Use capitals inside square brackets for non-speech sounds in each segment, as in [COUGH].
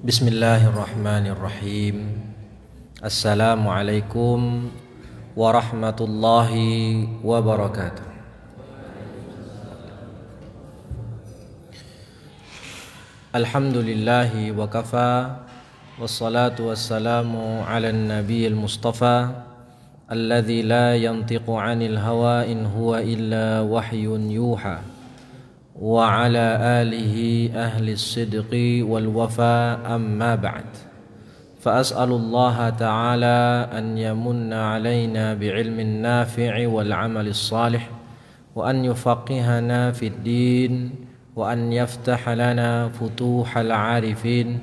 بسم الله الرحمن الرحيم السلام عليكم ورحمة الله وبركاته الحمد لله وكفى والصلاة والسلام على النبي المصطفى الذي لا ينطق عن الهوى إن هو إلا وحي يوحى وعلى آله أهل الصدق والوفاء أما بعد. فأسأل الله تعالى أن يمن علينا بعلم النافع والعمل الصالح وأن يفقهنا في الدين وأن يفتح لنا فتوح العارفين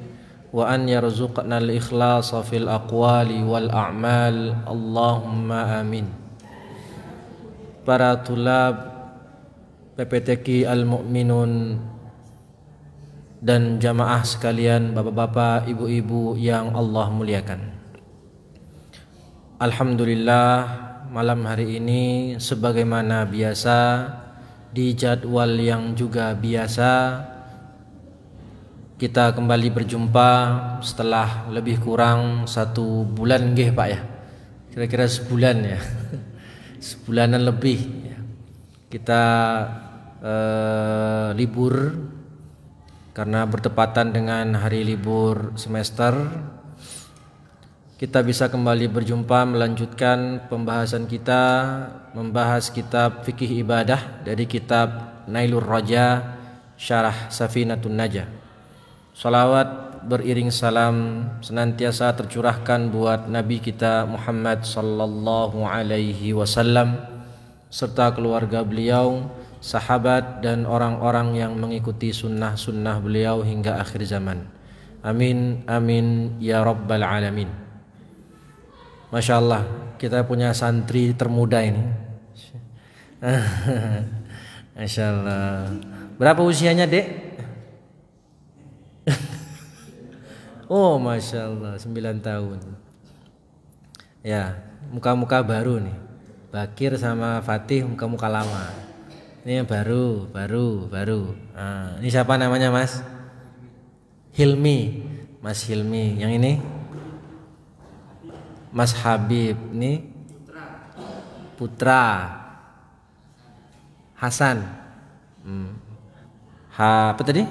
وأن يرزقنا الإخلاص في الأقوال والأعمال. اللهم آمين. Para tulab PPTQ Al-Mu'minun dan jamaah sekalian, bapak-bapak, ibu-ibu yang Allah muliakan. Alhamdulillah malam hari ini sebagaimana biasa di jadwal yang juga biasa kita kembali berjumpa setelah lebih kurang satu bulan nggih Pak ya kira-kira sebulan ya [LAUGHS] sebulanan lebih ya. kita eh, libur karena bertepatan dengan hari libur semester kita bisa kembali berjumpa melanjutkan pembahasan kita membahas kitab fikih ibadah dari kitab Nailur Raja Syarah Safinatun Najah. Salawat beriring salam senantiasa tercurahkan buat Nabi kita Muhammad sallallahu alaihi wasallam serta keluarga beliau sahabat dan orang-orang yang mengikuti sunnah-sunnah beliau hingga akhir zaman. Amin, amin, ya rabbal alamin. Masya Allah, kita punya santri termuda ini. [LAUGHS] Masya Allah. Berapa usianya dek? [LAUGHS] oh Masya Allah, 9 tahun. Ya, muka-muka baru nih. Bakir sama Fatih muka-muka lama. Ini yang baru, baru, baru. Nah, ini siapa namanya Mas? Hilmi, Mas Hilmi. Yang ini? Mas Habib. Ini? Putra. Hasan. Hmm. Ha, apa tadi?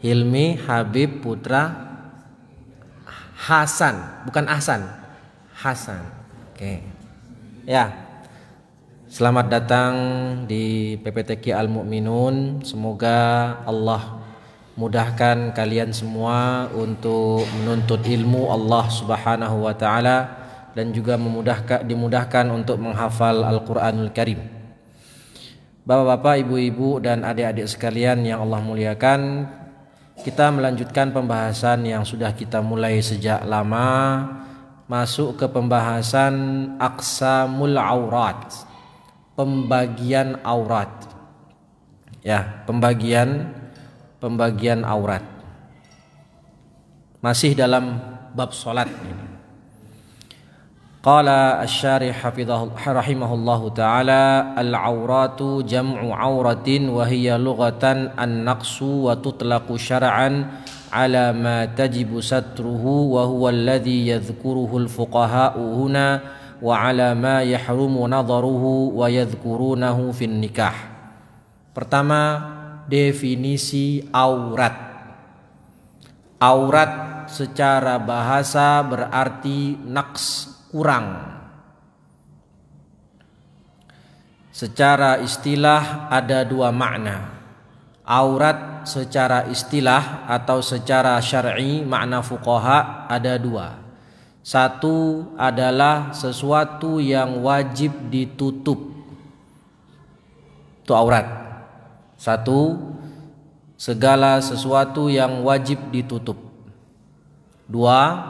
Hilmi, Habib, Putra, Hasan, bukan Hasan. Hasan. Oke. Okay. Ya, Selamat datang di PPTQ Al Mukminun. Semoga Allah mudahkan kalian semua untuk menuntut ilmu Allah Subhanahu wa taala dan juga memudahkan dimudahkan untuk menghafal Al-Qur'anul Karim. Bapak-bapak, ibu-ibu dan adik-adik sekalian yang Allah muliakan, kita melanjutkan pembahasan yang sudah kita mulai sejak lama masuk ke pembahasan aqsamul aurat pembagian aurat. Ya, pembagian pembagian aurat. Masih dalam bab salat ini. Qala asy-syarih rahimahullahu taala al-auratu jam'u auratin wa hiya lughatan an-naqsu wa tutlaqu syar'an ala ma tajibu satruhu wa huwa alladhi yadhkuruhu al-fuqaha'u huna ma yahrumu nadharuhu wa yadhkurunahu fin nikah. Pertama, definisi aurat. Aurat secara bahasa berarti naqs kurang. Secara istilah ada dua makna. Aurat secara istilah atau secara syar'i makna fuqaha ada dua. Satu adalah sesuatu yang wajib ditutup. Itu aurat. Satu, segala sesuatu yang wajib ditutup. Dua,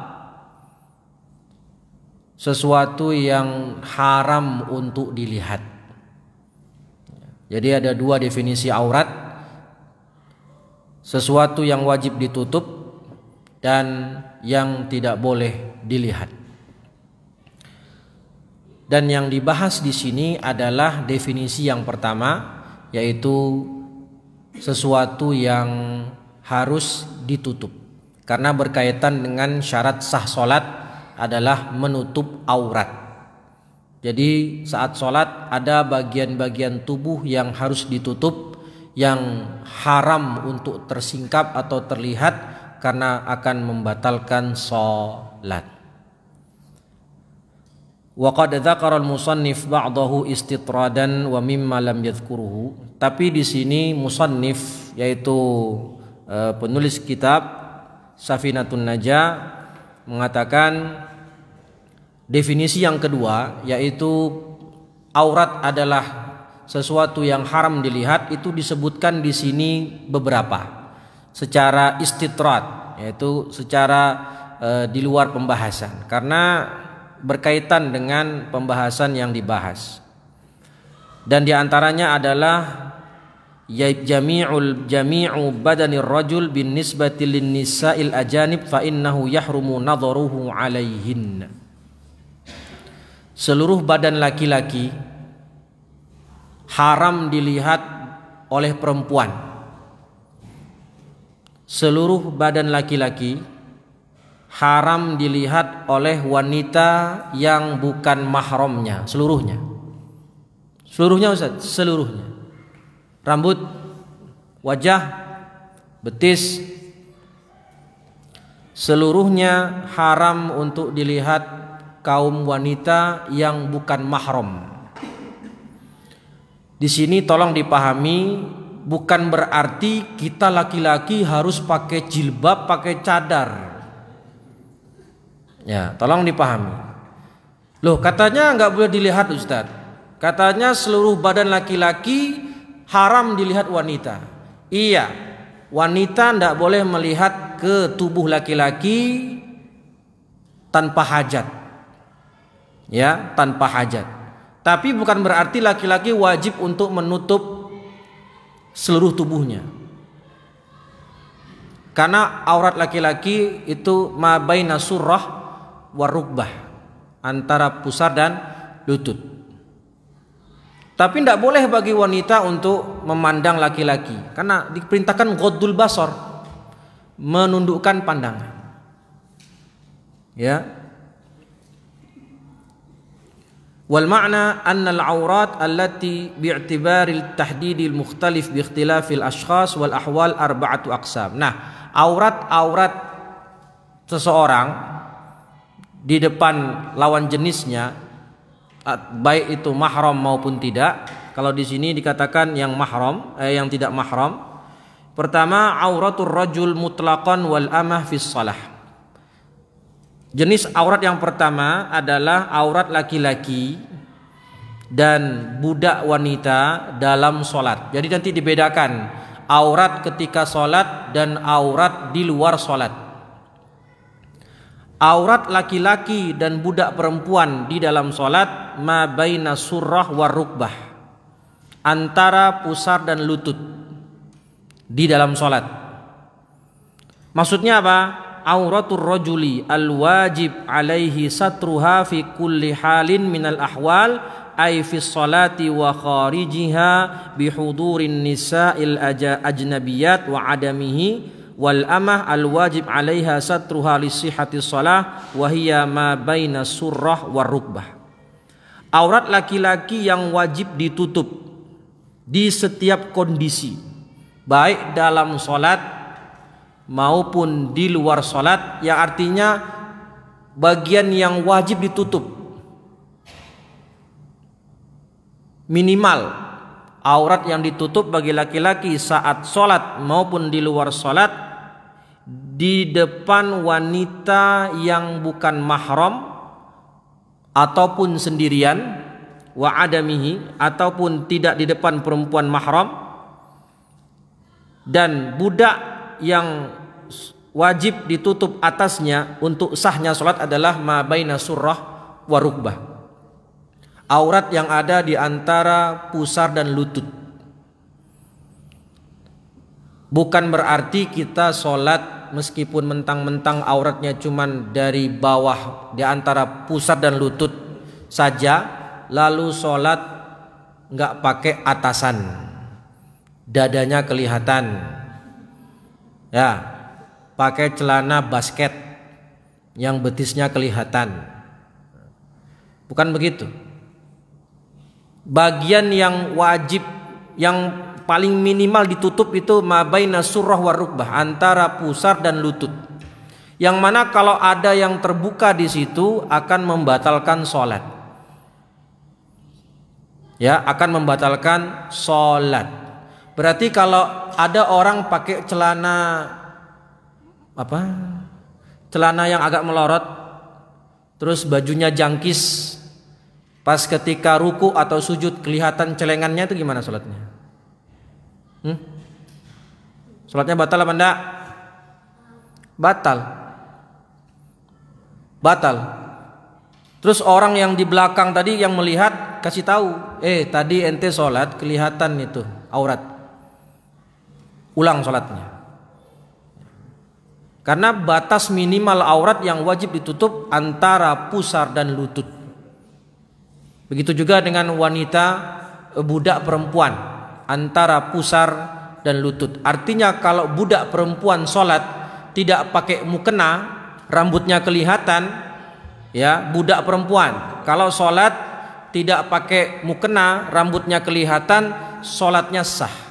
sesuatu yang haram untuk dilihat. Jadi ada dua definisi aurat. Sesuatu yang wajib ditutup dan yang tidak boleh dilihat. Dan yang dibahas di sini adalah definisi yang pertama yaitu sesuatu yang harus ditutup. karena berkaitan dengan syarat sah solat adalah menutup aurat. Jadi saat solat ada bagian-bagian tubuh yang harus ditutup yang haram untuk tersingkap atau terlihat karena akan membatalkan solat. Wa qad dzakara al-musannif ba'dahu istitradan wa mimma lam yadhkuruhu. Tapi di sini musannif yaitu uh, penulis kitab Safinatun Najah mengatakan definisi yang kedua yaitu aurat adalah sesuatu yang haram dilihat itu disebutkan di sini beberapa secara istitrad yaitu secara uh, di luar pembahasan karena berkaitan dengan pembahasan yang dibahas. Dan di antaranya adalah ya jami'ul jami'u badanir rajul bin nisbati lin nisa'il ajanib fa innahu yahrumu nadharuhu alaihin. Seluruh badan laki-laki haram dilihat oleh perempuan. Seluruh badan laki-laki haram dilihat oleh wanita yang bukan mahramnya seluruhnya. Seluruhnya Ustaz seluruhnya. Rambut wajah betis seluruhnya haram untuk dilihat kaum wanita yang bukan mahram. Di sini tolong dipahami bukan berarti kita laki-laki harus pakai jilbab pakai cadar Ya, tolong dipahami. Loh, katanya nggak boleh dilihat Ustadz. Katanya seluruh badan laki-laki haram dilihat wanita. Iya, wanita tidak boleh melihat ke tubuh laki-laki tanpa hajat. Ya, tanpa hajat. Tapi bukan berarti laki-laki wajib untuk menutup seluruh tubuhnya. Karena aurat laki-laki itu mabaina surah warukbah antara pusar dan lutut. Tapi tidak boleh bagi wanita untuk memandang laki-laki karena diperintahkan godul basor menundukkan pandangan. Ya. Wal ma'na anna al-awrat allati bi'tibari al-tahdid al-mukhtalif bi ikhtilaf al-ashkhas wal ahwal arba'atu aqsam. Nah, aurat-aurat seseorang di depan lawan jenisnya baik itu mahram maupun tidak kalau di sini dikatakan yang mahram eh, yang tidak mahram pertama auratur rajul mutlaqan wal amah fis salah jenis aurat yang pertama adalah aurat laki-laki dan budak wanita dalam solat. Jadi nanti dibedakan aurat ketika solat dan aurat di luar solat. Aurat laki-laki dan budak perempuan di dalam solat ma baina surah warukbah antara pusar dan lutut di dalam solat. Maksudnya apa auratur rajuli al wajib alaihi satruha fi kulli halin minal ahwal ay fi salati wa kharijiha bi hudurin nisa'il ajnabiyat wa adamihi wal amah al wajib 'alaiha satruha li sihhati shalah wa hiya ma baina surrah war rukbah. Aurat laki-laki yang wajib ditutup di setiap kondisi, baik dalam salat maupun di luar salat, yang artinya bagian yang wajib ditutup. Minimal aurat yang ditutup bagi laki-laki saat sholat maupun di luar sholat di depan wanita yang bukan mahram ataupun sendirian wa adamihi ataupun tidak di depan perempuan mahram dan budak yang wajib ditutup atasnya untuk sahnya salat adalah ma baina surah wa rukbah. Aurat yang ada di antara pusar dan lutut. Bukan berarti kita sholat meskipun mentang-mentang auratnya cuman dari bawah di antara pusat dan lutut saja lalu sholat nggak pakai atasan. Dadanya kelihatan ya pakai celana basket yang betisnya kelihatan. Bukan begitu. Bagian yang wajib yang paling minimal ditutup itu mabaina surah warukbah antara pusar dan lutut. Yang mana kalau ada yang terbuka di situ akan membatalkan sholat. Ya, akan membatalkan sholat. Berarti kalau ada orang pakai celana apa? Celana yang agak melorot, terus bajunya jangkis, pas ketika ruku atau sujud kelihatan celengannya itu gimana sholatnya? Hmm? Sholatnya batal apa enggak? Batal. Batal. Terus orang yang di belakang tadi yang melihat kasih tahu, eh tadi ente sholat kelihatan itu aurat. Ulang sholatnya. Karena batas minimal aurat yang wajib ditutup antara pusar dan lutut. Begitu juga dengan wanita eh, budak perempuan antara pusar dan lutut. Artinya kalau budak perempuan sholat tidak pakai mukena, rambutnya kelihatan, ya budak perempuan. Kalau sholat tidak pakai mukena, rambutnya kelihatan, sholatnya sah.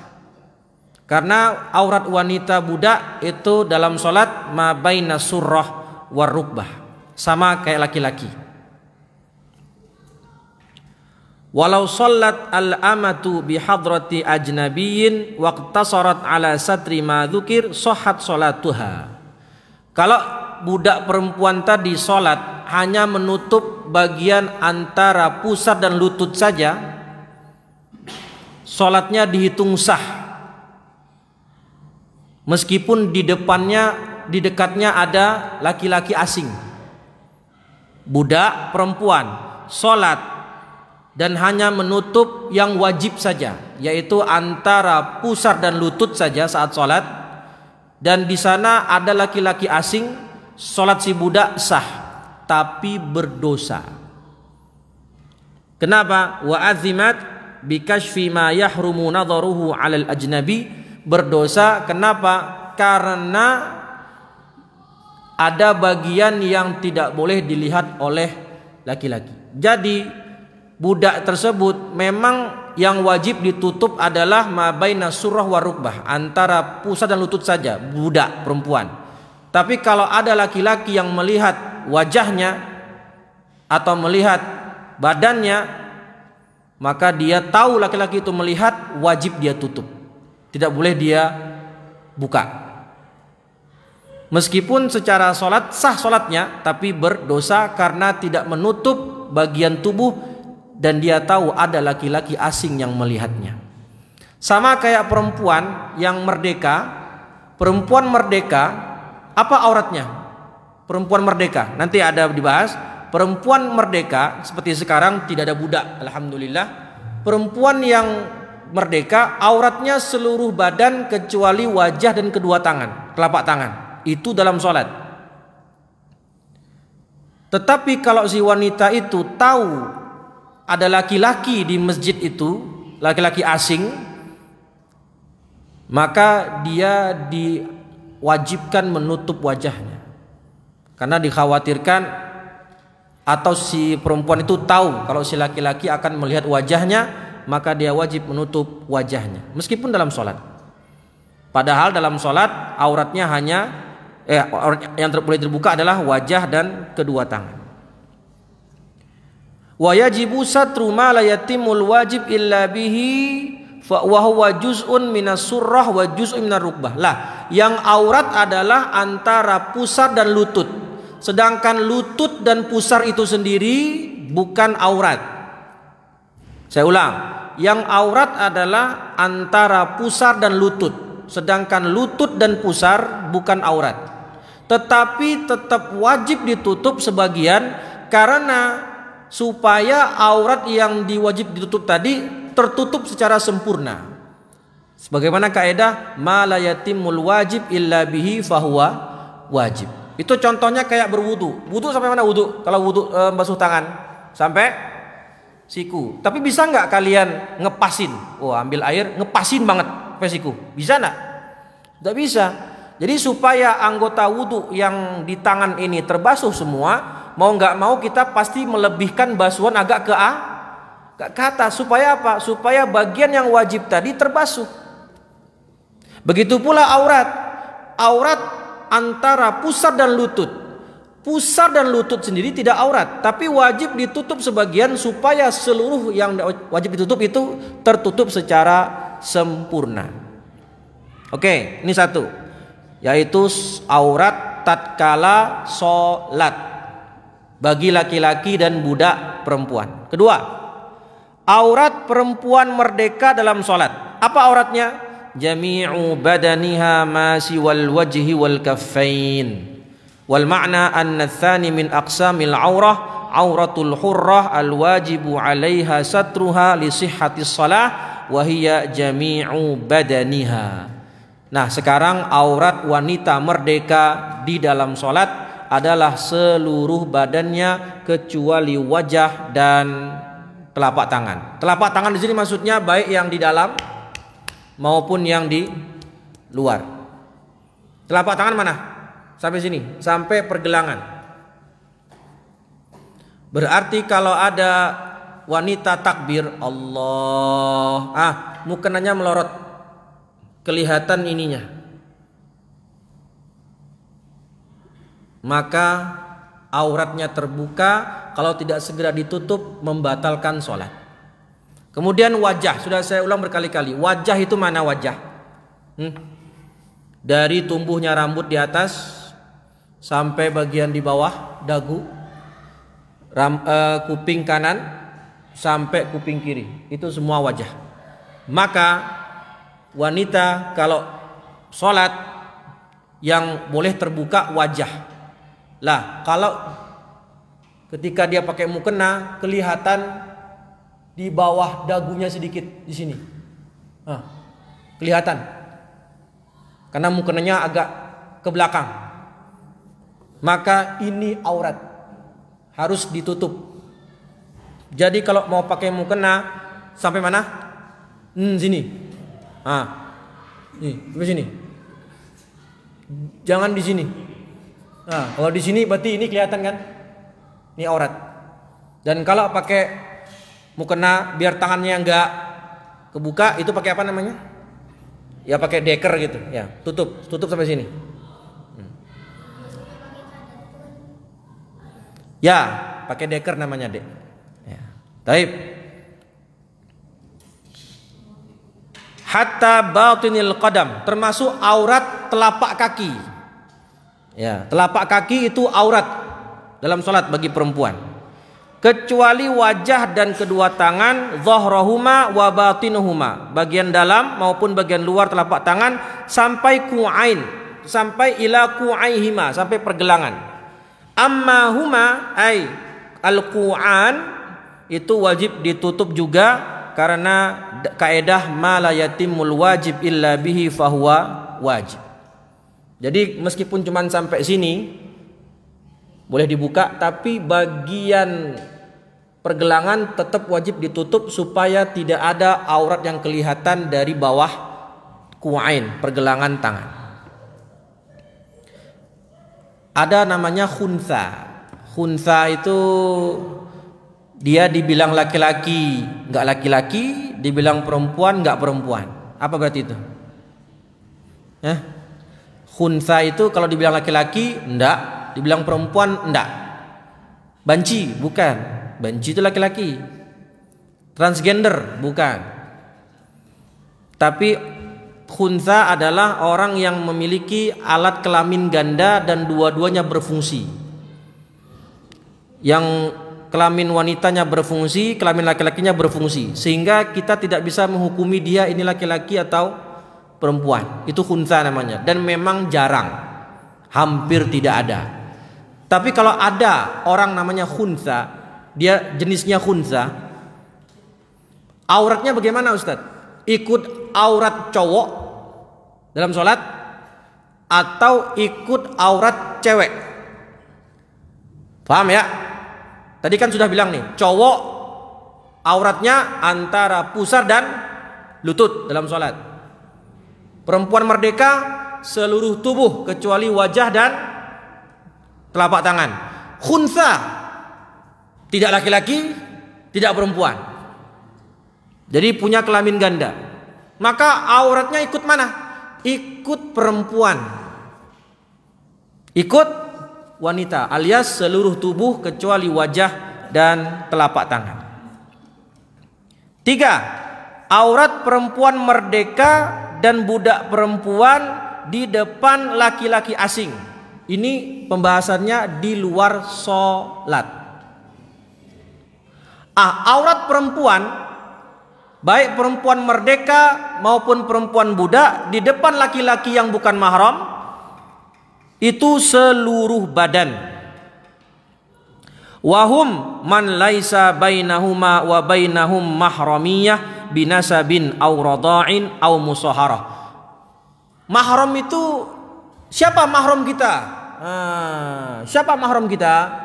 Karena aurat wanita budak itu dalam sholat mabaina surah warukbah sama kayak laki-laki. Walau salat al-amatu bihadrati ajnabiyyin waqtasarat ala satri ma dzukir sahhat salatuha. Kalau budak perempuan tadi salat hanya menutup bagian antara pusat dan lutut saja, salatnya dihitung sah. Meskipun di depannya di dekatnya ada laki-laki asing. Budak perempuan salat dan hanya menutup yang wajib saja yaitu antara pusar dan lutut saja saat sholat. Dan di sana ada laki-laki asing sholat si budak sah tapi berdosa. Kenapa? Wa azimat bikashfi ma yahrumu nadharuhu alal ajnabi berdosa kenapa karena ada bagian yang tidak boleh dilihat oleh laki-laki jadi budak tersebut memang yang wajib ditutup adalah mabaina surah warukbah antara pusat dan lutut saja budak perempuan. Tapi kalau ada laki-laki yang melihat wajahnya atau melihat badannya maka dia tahu laki-laki itu melihat wajib dia tutup. Tidak boleh dia buka. Meskipun secara sholat sah sholatnya tapi berdosa karena tidak menutup bagian tubuh dan dia tahu ada laki-laki asing yang melihatnya. Sama kayak perempuan yang merdeka, perempuan merdeka apa auratnya? Perempuan merdeka. Nanti ada dibahas. Perempuan merdeka seperti sekarang tidak ada budak, alhamdulillah. Perempuan yang merdeka auratnya seluruh badan kecuali wajah dan kedua tangan, telapak tangan. Itu dalam sholat. Tetapi kalau si wanita itu tahu ada laki-laki di masjid itu, laki-laki asing, maka dia diwajibkan menutup wajahnya. Karena dikhawatirkan atau si perempuan itu tahu kalau si laki-laki akan melihat wajahnya, maka dia wajib menutup wajahnya meskipun dalam sholat. Padahal dalam sholat auratnya hanya eh, yang boleh terbuka adalah wajah dan kedua tangan wa satru ma la yatimul wajib illa bihi fa wa huwa juz'un minas surrah wa juz'un minar rukbah. Lah, yang aurat adalah antara pusar dan lutut. Sedangkan lutut dan pusar itu sendiri bukan aurat. Saya ulang, yang aurat adalah antara pusar dan lutut. Sedangkan lutut dan pusar bukan aurat. Tetapi tetap wajib ditutup sebagian karena supaya aurat yang diwajib ditutup tadi tertutup secara sempurna. Sebagaimana kaidah malayatimul wajib illa bihi fahuwa wajib. Itu contohnya kayak berwudu. Wudu sampai mana wudu? Kalau wudu e, basuh tangan sampai siku. Tapi bisa nggak kalian ngepasin? Oh, ambil air ngepasin banget sampai siku. Bisa nggak? Tidak bisa. Jadi supaya anggota wudhu yang di tangan ini terbasuh semua, mau nggak mau kita pasti melebihkan basuhan agak ke a, ke atas supaya apa? Supaya bagian yang wajib tadi terbasuh. Begitu pula aurat, aurat antara pusar dan lutut. Pusar dan lutut sendiri tidak aurat, tapi wajib ditutup sebagian supaya seluruh yang wajib ditutup itu tertutup secara sempurna. Oke, ini satu, yaitu aurat tatkala sholat bagi laki-laki dan budak perempuan. Kedua, aurat perempuan merdeka dalam sholat. Apa auratnya? Jami'u badaniha masi wal wajhi wal kaffain wal ma'na anna tsani min aqsamil aurah auratul hurrah al wajibu 'alaiha satruha li sihhatis shalah wa hiya jami'u badaniha Nah, sekarang aurat wanita merdeka di dalam salat adalah seluruh badannya kecuali wajah dan telapak tangan. Telapak tangan di sini maksudnya baik yang di dalam maupun yang di luar. Telapak tangan mana? Sampai sini, sampai pergelangan. Berarti kalau ada wanita takbir Allah, ah, mukenanya melorot. Kelihatan ininya. Maka auratnya terbuka kalau tidak segera ditutup membatalkan sholat. Kemudian wajah, sudah saya ulang berkali-kali. Wajah itu mana wajah? Hmm? Dari tumbuhnya rambut di atas sampai bagian di bawah dagu, ram, uh, kuping kanan sampai kuping kiri. Itu semua wajah. Maka wanita kalau sholat yang boleh terbuka wajah. Lah, kalau ketika dia pakai mukena kelihatan di bawah dagunya sedikit di sini. Nah, kelihatan. Karena mukenanya agak ke belakang maka ini aurat harus ditutup. Jadi kalau mau pakai mukena sampai mana? Hmm, sini. Ah. Nih, sampai sini. Jangan di sini. Nah, kalau di sini berarti ini kelihatan kan? Ini aurat. Dan kalau pakai mukena biar tangannya enggak kebuka itu pakai apa namanya? Ya pakai deker gitu, ya. Tutup, tutup sampai sini. Ya, pakai deker namanya, Dek. Ya. Taib. Hatta batinil qadam, termasuk aurat telapak kaki. Ya, telapak kaki itu aurat dalam salat bagi perempuan. Kecuali wajah dan kedua tangan, zahrahuma wa batinuhuma, bagian dalam maupun bagian luar telapak tangan sampai ku'ain, sampai ila ku'aihima, sampai pergelangan. Amma huma ay al-Qur'an itu wajib ditutup juga karena kaedah ma la yatimul wajib illa bihi fahuwa wajib. Jadi meskipun cuma sampai sini boleh dibuka tapi bagian pergelangan tetap wajib ditutup supaya tidak ada aurat yang kelihatan dari bawah kuain pergelangan tangan ada namanya khunsa. Khunsa itu dia dibilang laki-laki, nggak laki-laki, dibilang perempuan, nggak perempuan. Apa berarti itu? Ya. Khunsa itu kalau dibilang laki-laki, enggak, dibilang perempuan, enggak. Banci, bukan. Banci itu laki-laki. Transgender, bukan. Tapi Khunsa adalah orang yang memiliki alat kelamin ganda dan dua-duanya berfungsi. Yang kelamin wanitanya berfungsi, kelamin laki-lakinya berfungsi. Sehingga kita tidak bisa menghukumi dia ini laki-laki atau perempuan. Itu khunsa namanya. Dan memang jarang. Hampir tidak ada. Tapi kalau ada orang namanya khunsa, dia jenisnya khunsa, auratnya bagaimana Ustadz? Ikut aurat cowok dalam sholat atau ikut aurat cewek. Paham ya? Tadi kan sudah bilang nih, cowok auratnya antara pusar dan lutut dalam sholat. Perempuan merdeka seluruh tubuh kecuali wajah dan telapak tangan. Khunsa tidak laki-laki, tidak perempuan. Jadi punya kelamin ganda. Maka auratnya ikut mana? Ikut perempuan. Ikut wanita alias seluruh tubuh kecuali wajah dan telapak tangan. Tiga, aurat perempuan merdeka dan budak perempuan di depan laki-laki asing. Ini pembahasannya di luar sholat. Ah, aurat perempuan baik perempuan merdeka maupun perempuan budak di depan laki-laki yang bukan mahram itu seluruh badan. Wahum man laisa bainahuma wa bainahum mahramiyah binasabin aw rada'in aw musaharah. Mahram itu siapa mahram kita? Ah, siapa mahram kita?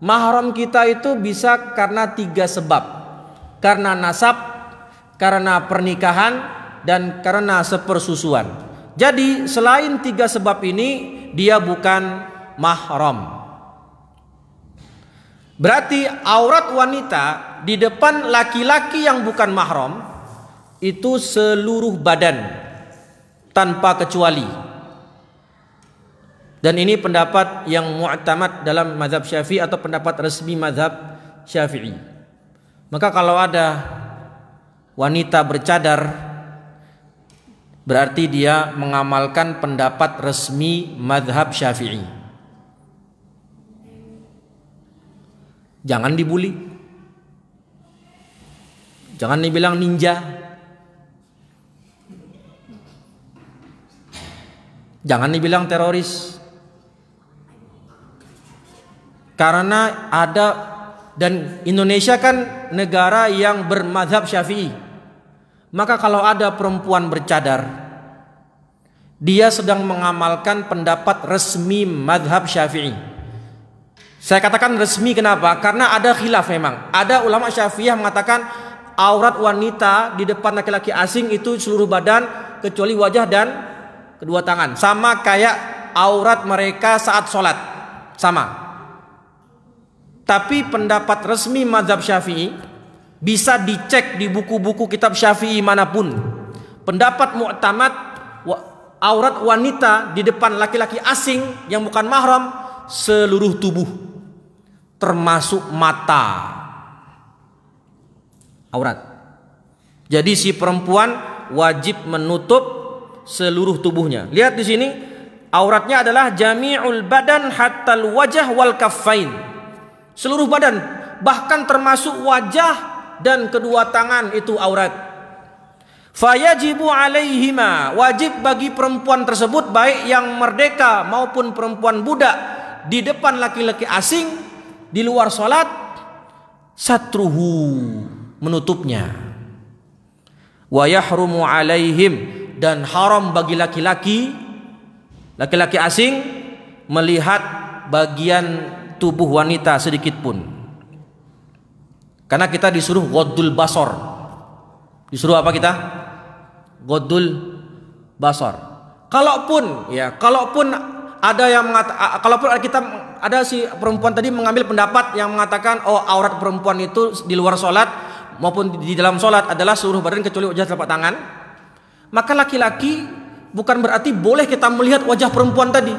Mahram kita itu bisa karena tiga sebab. Karena nasab, karena pernikahan, dan karena sepersusuan. Jadi selain tiga sebab ini dia bukan mahram. Berarti aurat wanita di depan laki-laki yang bukan mahram itu seluruh badan tanpa kecuali. Dan ini pendapat yang mu'tamad dalam mazhab Syafi'i atau pendapat resmi mazhab Syafi'i. Maka kalau ada wanita bercadar berarti dia mengamalkan pendapat resmi mazhab Syafi'i. Jangan dibully. Jangan dibilang ninja. Jangan dibilang teroris. Karena ada dan Indonesia kan negara yang bermadhab syafi'i. Maka kalau ada perempuan bercadar, dia sedang mengamalkan pendapat resmi madhab syafi'i. Saya katakan resmi kenapa? Karena ada khilaf memang. Ada ulama syafi'iyah mengatakan aurat wanita di depan laki-laki asing itu seluruh badan kecuali wajah dan kedua tangan. Sama kayak aurat mereka saat sholat. Sama. Tapi pendapat resmi mazhab Syafi'i bisa dicek di buku-buku kitab Syafi'i mana pun. Pendapat mu'tamad aurat wanita di depan laki-laki asing yang bukan mahram seluruh tubuh termasuk mata. Aurat. Jadi si perempuan wajib menutup seluruh tubuhnya. Lihat di sini auratnya adalah jami'ul badan hatta wajah wal kaffain seluruh badan bahkan termasuk wajah dan kedua tangan itu aurat fayajibu alaihima wajib bagi perempuan tersebut baik yang merdeka maupun perempuan budak di depan laki-laki asing di luar salat satruhu menutupnya wa yahrumu alaihim dan haram bagi laki-laki laki-laki asing melihat bagian tubuh wanita sedikit pun. Karena kita disuruh godul basor. Disuruh apa kita? Godul basor. Kalaupun ya, kalaupun ada yang mengatakan kalaupun kita ada si perempuan tadi mengambil pendapat yang mengatakan oh aurat perempuan itu di luar sholat maupun di dalam sholat adalah seluruh badan kecuali wajah telapak tangan maka laki-laki bukan berarti boleh kita melihat wajah perempuan tadi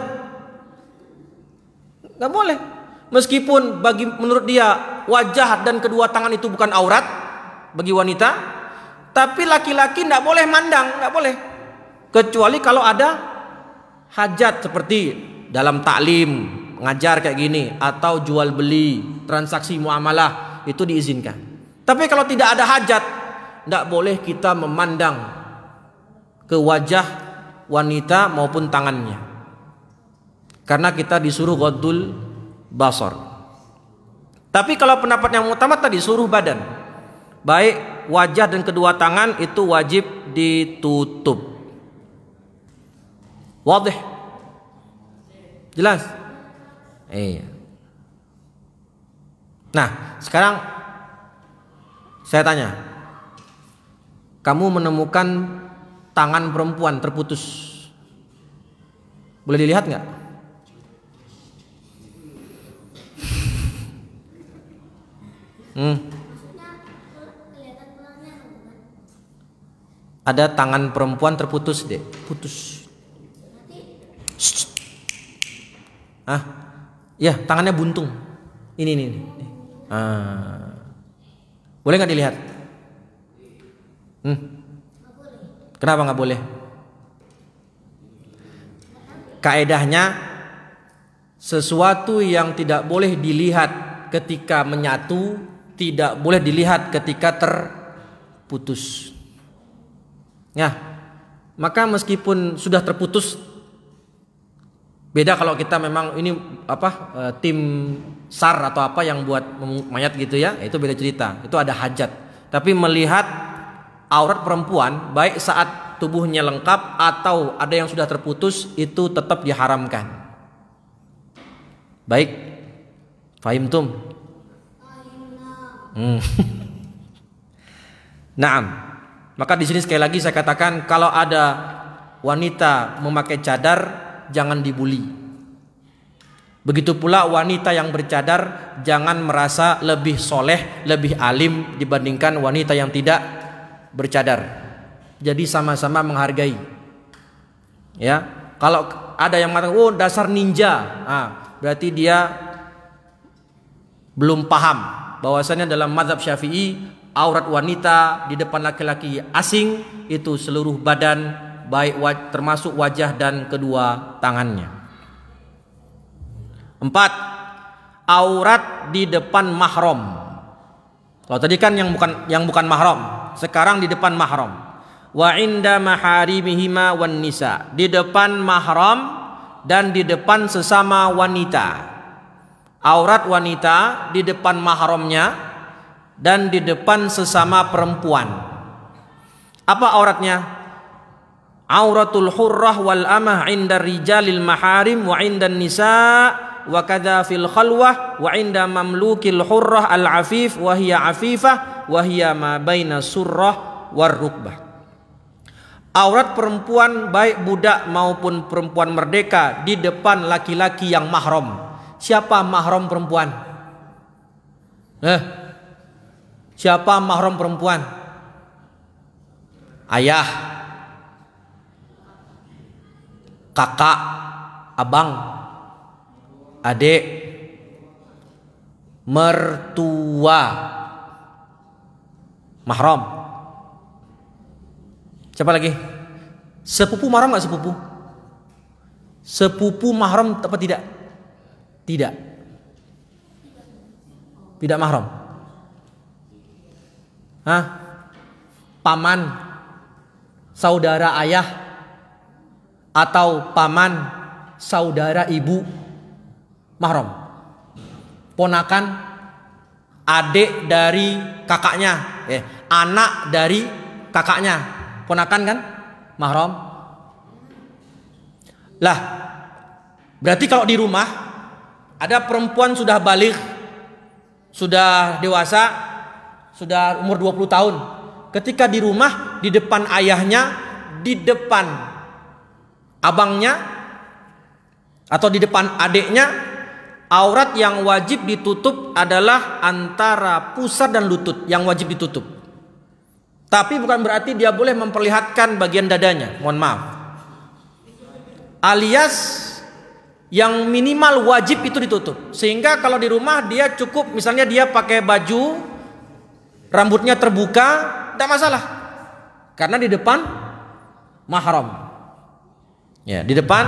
nggak boleh Meskipun bagi menurut dia wajah dan kedua tangan itu bukan aurat bagi wanita, tapi laki-laki tidak boleh mandang, tidak boleh. Kecuali kalau ada hajat seperti dalam taklim, ngajar kayak gini atau jual beli, transaksi muamalah itu diizinkan. Tapi kalau tidak ada hajat, tidak boleh kita memandang ke wajah wanita maupun tangannya. Karena kita disuruh godul basar. Tapi kalau pendapat yang utama tadi suruh badan, baik wajah dan kedua tangan itu wajib ditutup. Wadih? Jelas? Iya. Nah, sekarang saya tanya. Kamu menemukan tangan perempuan terputus. Boleh dilihat nggak? Hmm. Ada tangan perempuan terputus deh, putus. Ah, ya tangannya buntung. Ini ini. ini. Ah. Boleh nggak dilihat? Hmm. Kenapa nggak boleh? Kaedahnya sesuatu yang tidak boleh dilihat ketika menyatu tidak boleh dilihat ketika terputus. Ya, maka meskipun sudah terputus beda kalau kita memang ini apa e, tim sar atau apa yang buat mayat gitu ya itu beda cerita itu ada hajat. Tapi melihat aurat perempuan baik saat tubuhnya lengkap atau ada yang sudah terputus itu tetap diharamkan. Baik? Fahim tum hmm. [LAUGHS] Naam. Maka di sini sekali lagi saya katakan kalau ada wanita memakai cadar jangan dibully. Begitu pula wanita yang bercadar jangan merasa lebih soleh, lebih alim dibandingkan wanita yang tidak bercadar. Jadi sama-sama menghargai. Ya, kalau ada yang mengatakan oh dasar ninja, ah, berarti dia belum paham bahwasanya dalam mazhab Syafi'i aurat wanita di depan laki-laki asing itu seluruh badan baik termasuk wajah dan kedua tangannya. Empat, aurat di depan mahram. Kalau tadi kan yang bukan yang bukan mahram, sekarang di depan mahram. Wa inda maharimihima wan nisa. Di depan mahram dan di depan sesama wanita. Aurat wanita di depan mahramnya dan di depan sesama perempuan. Apa auratnya? Auratul hurrah wal amah inda rijalil maharim wa inda nisa wa kadha fil khalwah wa inda mamlukil hurrah al afif wa hiya afifah wa hiya ma baina surrah war rukbah. Aurat perempuan baik budak maupun perempuan merdeka di depan laki-laki yang mahram. Siapa mahram perempuan? Eh, Siapa mahram perempuan? Ayah, kakak, abang, adik, mertua, mahram. Siapa lagi? Sepupu mahram nggak sepupu? Sepupu mahram apa tidak? Tidak. Tidak mahram. Hah? Paman, saudara ayah, atau paman, saudara ibu, mahram. Ponakan, adik dari kakaknya, eh, anak dari kakaknya, ponakan kan, mahram. Lah, berarti kalau di rumah ada perempuan sudah balik, sudah dewasa, sudah umur 20 tahun. Ketika di rumah, di depan ayahnya, di depan abangnya, atau di depan adiknya, aurat yang wajib ditutup adalah antara pusat dan lutut yang wajib ditutup. Tapi bukan berarti dia boleh memperlihatkan bagian dadanya. Mohon maaf. Alias yang minimal wajib itu ditutup. Sehingga kalau di rumah dia cukup misalnya dia pakai baju rambutnya terbuka, tidak masalah. Karena di depan mahram. Ya, di depan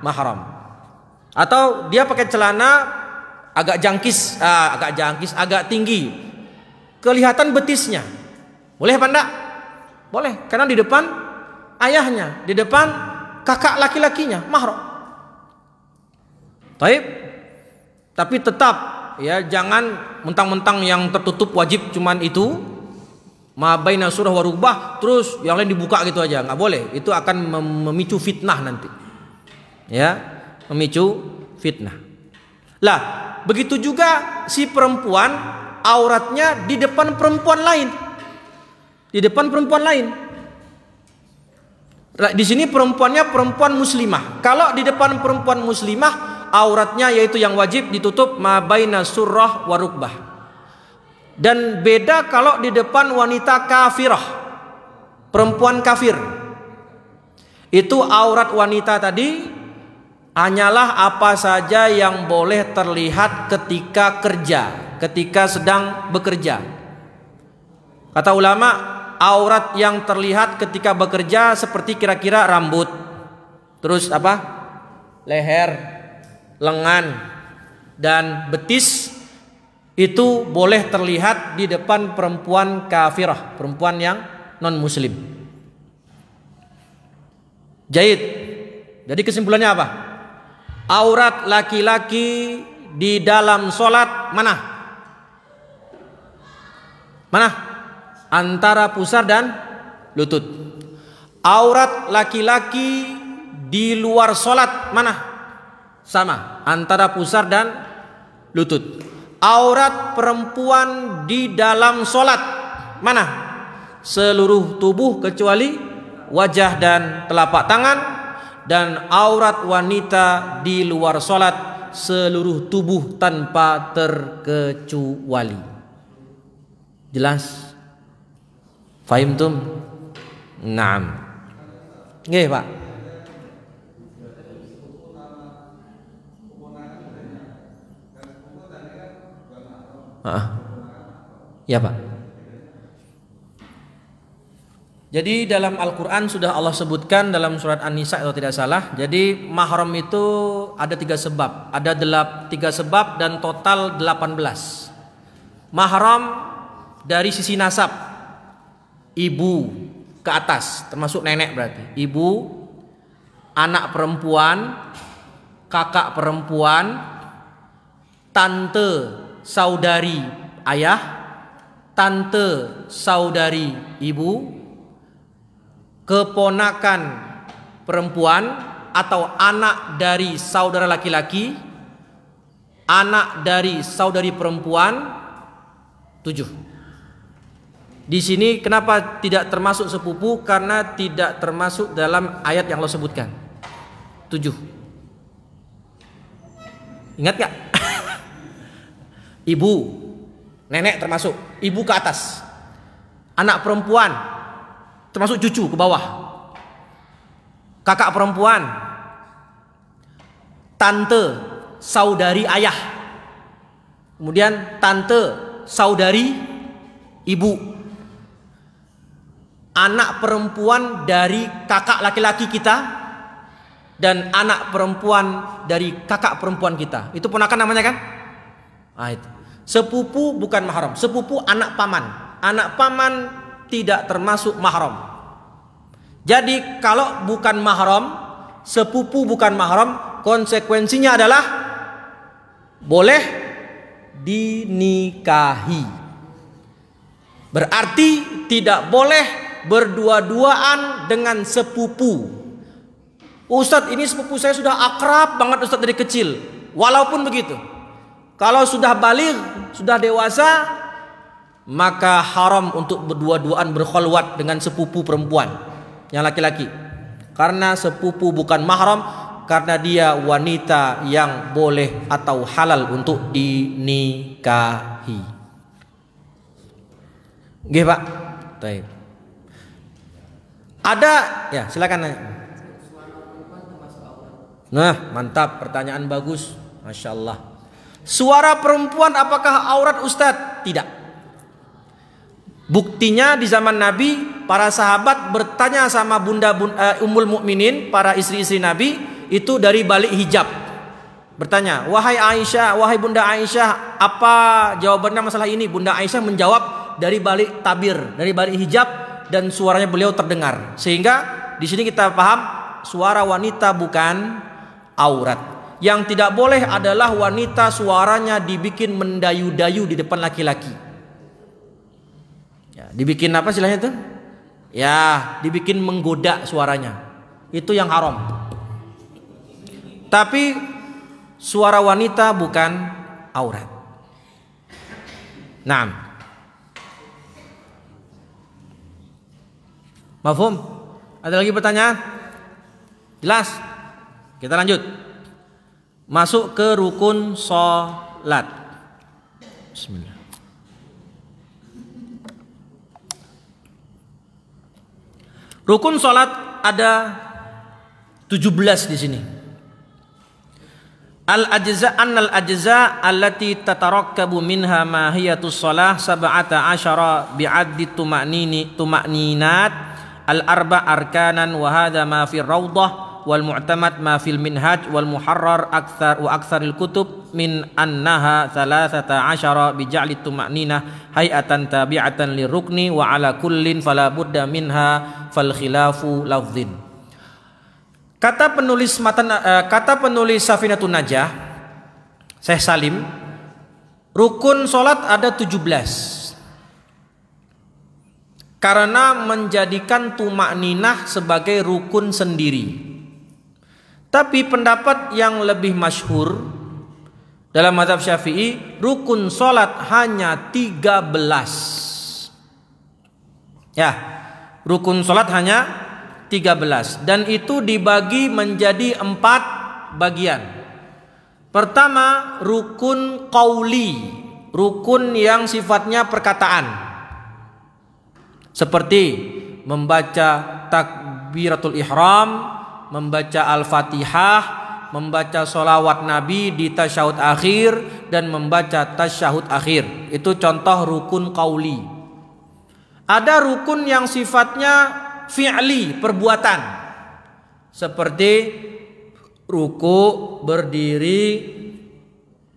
mahram. Atau dia pakai celana agak jangkis, ah, agak jangkis, agak tinggi. Kelihatan betisnya. Boleh apa? Boleh, karena di depan ayahnya, di depan kakak laki-lakinya, mahram. Taib. Tapi tetap ya jangan mentang-mentang yang tertutup wajib cuman itu. Ma baina surah warubah terus yang lain dibuka gitu aja nggak boleh. Itu akan memicu fitnah nanti. Ya memicu fitnah. Lah begitu juga si perempuan auratnya di depan perempuan lain. Di depan perempuan lain. Di sini perempuannya perempuan muslimah. Kalau di depan perempuan muslimah, auratnya yaitu yang wajib ditutup mabaina surah warukbah. Dan beda kalau di depan wanita kafirah. Perempuan kafir. Itu aurat wanita tadi hanyalah apa saja yang boleh terlihat ketika kerja, ketika sedang bekerja. Kata ulama, aurat yang terlihat ketika bekerja seperti kira-kira rambut, terus apa? Leher, lengan, dan betis itu boleh terlihat di depan perempuan kafirah, perempuan yang non muslim. Jahit. Jadi kesimpulannya apa? Aurat laki-laki di dalam solat mana? Mana? antara pusar dan lutut. Aurat laki-laki di luar solat mana? Sama antara pusar dan lutut. Aurat perempuan di dalam solat mana? Seluruh tubuh kecuali wajah dan telapak tangan dan aurat wanita di luar solat seluruh tubuh tanpa terkecuali. Jelas? Fahimtum? Naam. Nggih, Pak. Ah. Ya, Pak. Jadi dalam Al-Quran sudah Allah sebutkan dalam surat An-Nisa atau tidak salah. Jadi mahram itu ada tiga sebab. Ada delap, tiga sebab dan total 18. Mahram dari sisi nasab ibu ke atas termasuk nenek berarti ibu anak perempuan kakak perempuan tante saudari ayah tante saudari ibu keponakan perempuan atau anak dari saudara laki-laki anak dari saudari perempuan tujuh di sini kenapa tidak termasuk sepupu? Karena tidak termasuk dalam ayat yang lo sebutkan. Tujuh. Ingat gak? [LAUGHS] Ibu, nenek termasuk. Ibu ke atas. Anak perempuan termasuk cucu ke bawah. Kakak perempuan, tante, saudari ayah. Kemudian tante, saudari ibu anak perempuan dari kakak laki-laki kita dan anak perempuan dari kakak perempuan kita. Itu ponakan namanya kan? Ah itu. Sepupu bukan mahram, sepupu anak paman. Anak paman tidak termasuk mahram. Jadi kalau bukan mahram, sepupu bukan mahram, konsekuensinya adalah boleh dinikahi. Berarti tidak boleh berdua-duaan dengan sepupu. Ustadz ini sepupu saya sudah akrab banget Ustadz dari kecil. Walaupun begitu. Kalau sudah balik, sudah dewasa, maka haram untuk berdua-duaan berkhulwat dengan sepupu perempuan yang laki-laki. Karena sepupu bukan mahram, karena dia wanita yang boleh atau halal untuk dinikahi. Gih Pak. Baik. Ada ya silakan nanya. Nah mantap pertanyaan bagus, masya Allah. Suara perempuan apakah aurat Ustadz? Tidak. Buktinya di zaman Nabi para sahabat bertanya sama bunda, bunda uh, Ummul Mukminin para istri-istri Nabi itu dari balik hijab. Bertanya, wahai Aisyah, wahai bunda Aisyah, apa jawabannya masalah ini? Bunda Aisyah menjawab dari balik tabir, dari balik hijab dan suaranya beliau terdengar. Sehingga di sini kita paham suara wanita bukan aurat. Yang tidak boleh adalah wanita suaranya dibikin mendayu-dayu di depan laki-laki. Ya, dibikin apa silahnya itu? Ya, dibikin menggoda suaranya. Itu yang haram. Tapi suara wanita bukan aurat. Nah, Mafhum? Ada lagi pertanyaan? Jelas? Kita lanjut. Masuk ke rukun sholat. Bismillah. Rukun sholat ada 17 di sini. Al ajza an al ajza allati tatarakkabu minha mahiyatus shalah sab'ata asyara bi'addi tuma'nini tuma'ninat al arba arkanan wa hadha ma fi rawdah wal mu'tamad ma fil minhaj wal muharrar akthar wa aktsaril kutub min annaha thalathata asyara bi ja'li tuma'ninah hay'atan tabi'atan lirukni wa ala kullin fala budda minha fal khilafu lafdhin Kata penulis matan uh, kata penulis Safinatun Najah Syekh Salim rukun salat ada 17 karena menjadikan tumak ninah sebagai rukun sendiri. Tapi pendapat yang lebih masyhur dalam mazhab Syafi'i rukun salat hanya 13. Ya, rukun salat hanya 13 dan itu dibagi menjadi empat bagian. Pertama, rukun qauli, rukun yang sifatnya perkataan. Seperti membaca takbiratul ihram, membaca al-fatihah, membaca solawat nabi di tasyahud akhir dan membaca tasyahud akhir. Itu contoh rukun qauli. Ada rukun yang sifatnya fi'li perbuatan seperti ruku, berdiri,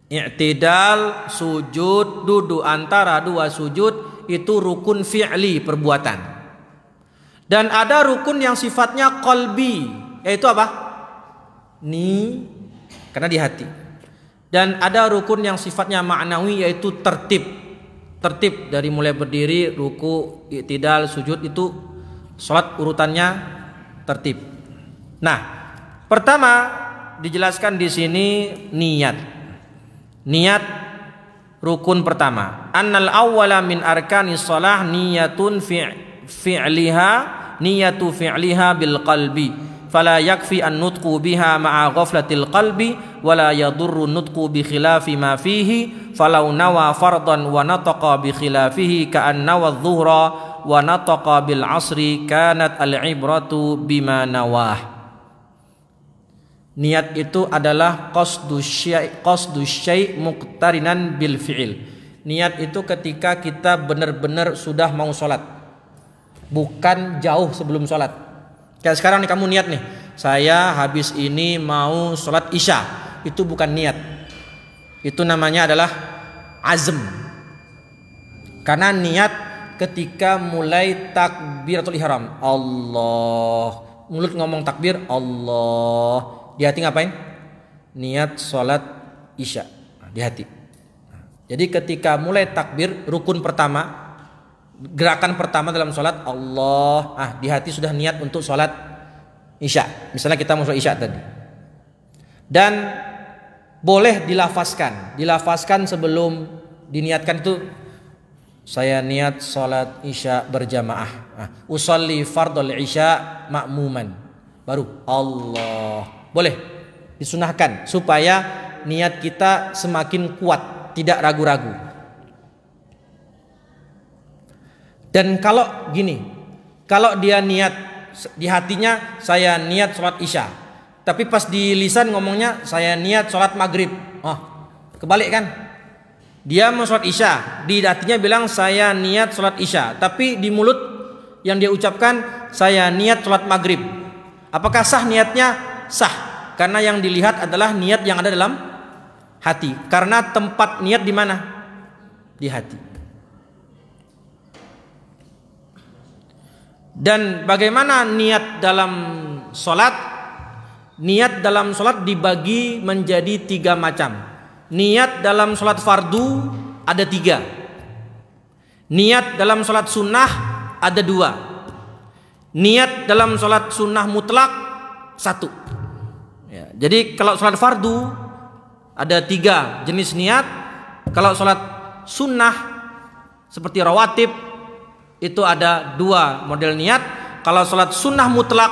i'tidal, sujud, duduk antara dua sujud itu rukun fi'li perbuatan. Dan ada rukun yang sifatnya kolbi, yaitu apa? Ni, karena di hati. Dan ada rukun yang sifatnya maknawi yaitu tertib. Tertib dari mulai berdiri, ruku, i'tidal, sujud itu Sholat urutannya tertib. Nah, pertama dijelaskan di sini niat. Niat rukun pertama. Annal awwala min arkanis shalah niyatun fi fi'liha niyatu fi'liha bil qalbi. Ghaflatil qalbi wala yadurru nutqu bi khilafi ma fihi falau nawa fardan wa nataqa bi khilafihi ka'an nawa dhuhra wa nataqa bil asri kanat al ibratu bima nawah Niat itu adalah qasdu syai' muqtarinan bil fi'il. Niat itu ketika kita benar-benar sudah mau sholat. Bukan jauh sebelum sholat Kayak sekarang nih kamu niat nih Saya habis ini mau sholat isya Itu bukan niat Itu namanya adalah azm Karena niat ketika mulai takbiratul ihram. Allah. Mulut ngomong takbir, Allah. Di hati ngapain? Niat sholat isya. Di hati. Jadi ketika mulai takbir, rukun pertama, gerakan pertama dalam sholat, Allah. Ah, di hati sudah niat untuk sholat isya. Misalnya kita mau sholat isya tadi. Dan boleh dilafaskan. Dilafaskan sebelum diniatkan itu saya niat sholat isya berjamaah. Nah, usolli fardol isya makmuman. Baru Allah. Boleh disunahkan supaya niat kita semakin kuat, tidak ragu-ragu. Dan kalau gini, kalau dia niat di hatinya saya niat sholat isya, tapi pas di lisan ngomongnya saya niat sholat maghrib. Oh, kebalik kan? Dia mau sholat isya, di hatinya bilang saya niat sholat isya, tapi di mulut yang dia ucapkan saya niat sholat maghrib. Apakah sah niatnya? Sah, karena yang dilihat adalah niat yang ada dalam hati. Karena tempat niat di mana? Di hati. Dan bagaimana niat dalam sholat? Niat dalam sholat dibagi menjadi tiga macam. Niat dalam sholat fardu ada tiga. Niat dalam sholat sunnah ada dua. Niat dalam sholat sunnah mutlak satu. Ya, jadi kalau sholat fardu ada tiga jenis niat. Kalau sholat sunnah seperti rawatib itu ada dua model niat kalau salat sunnah mutlak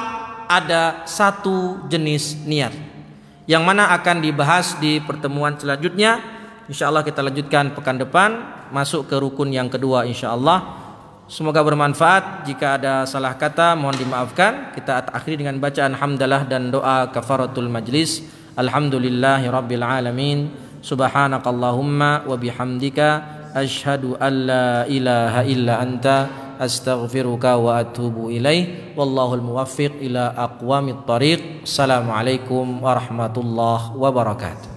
ada satu jenis niat yang mana akan dibahas di pertemuan selanjutnya. Insya Allah kita lanjutkan pekan depan masuk ke rukun yang kedua insya Allah. Semoga bermanfaat. Jika ada salah kata mohon dimaafkan. Kita akhiri dengan bacaan hamdalah dan doa kafaratul majlis. Alhamdulillahi rabbil alamin. Subhanakallahumma wa أشهد أن لا إله إلا أنت أستغفرك وأتوب إليه والله الموفق إلى أقوام الطريق. السلام عليكم ورحمة الله وبركاته.